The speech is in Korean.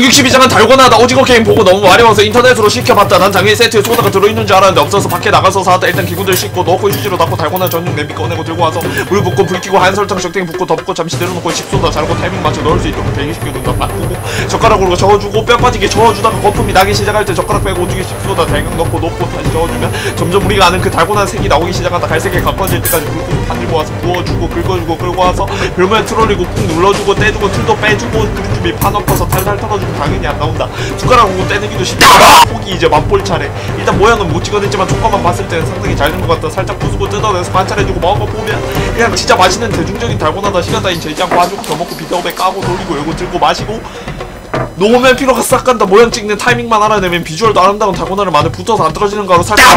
162장은 달고나 다. 오징어 게임 보고 너무 와서 인터넷으로 시켜봤다. 난 당연히 세트에 소다가 들어있는 줄 알았는데 없어서 밖에 나가서 사왔다. 일단 기구들 씻고 넣고 휴지로 닦고 달고나 전용 냄비 꺼내고 들고 와서 물 붓고 불 켜고 한 설탕 적당히 붓고 덮고 잠시 내려놓고 식소다 자르고 타이밍 맞춰 넣을 수 있도록 대기시켜둔다 바꾸고 젓가락으로 저어주고 뼈 빠지게 저어주다가 거품이 나기 시작할 때 젓가락 빼고 오죽에 식소다 대강 넣고 놓고 다시 저어주면 점점 우리가 아는 그 달고나 색이 나오기 시작한다. 갈색에 가까워질 때까지 불판 들고 와서 부어주고 긁어주고 끌고 와서 별모양 틀어리고 꾹 눌러주고 떼주고 틀도 빼주고 그릇 준비 파 넣고서 탈탈 털어주고 당연히 안 나온다. 숟가락으로 떼내기도 쉽다 포기 이제 맛볼 차례. 일단 모양은 못 찍어냈지만 촉감만 봤을 때는 상당히 잘된 것 같다. 살짝 부수고 뜯어내서 관찰해주고 먹어보면 그냥 진짜 맛있는 대중적인 달고나다 시간 따윈 재지 않고 한 조각 더 먹고 비타오백 까고 돌리고 요거 들고 마시고 놓으면 피로가 싹 간다. 모양 찍는 타이밍만 알아내면 비주얼도 아름다운 달고나를 만에 붙어서 안 떨어지는 거로 살짝